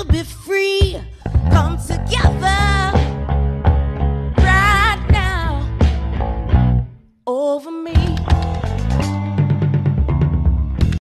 will be free.